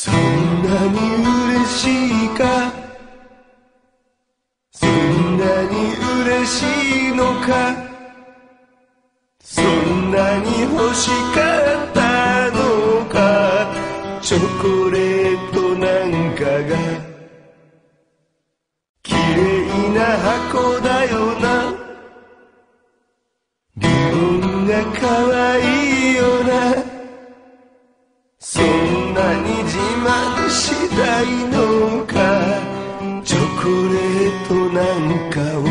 そんなに嬉しいか？そんなに嬉しいのかそんなに欲しかったのか？チョコレートなんかが綺麗な箱だよな。リボンが可たいのかチョコレートなんかを。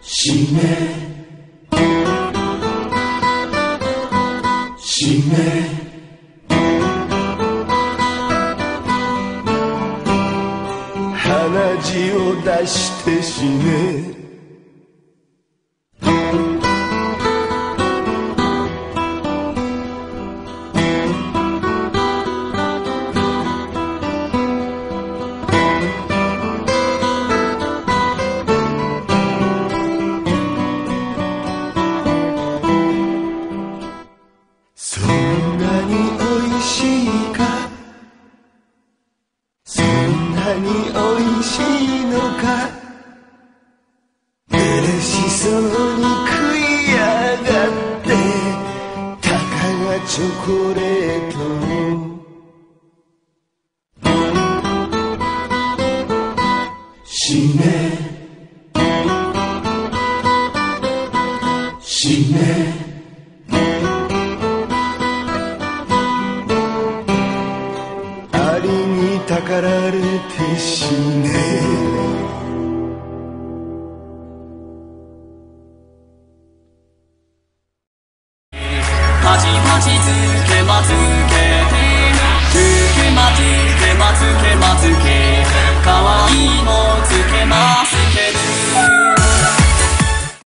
しめ。しめ。鼻血を出して死ねに美味しいのか。嬉しそうに食いやがって。たかがチョコレートしめ。しめ。かられて死ねパチパチつけまつけ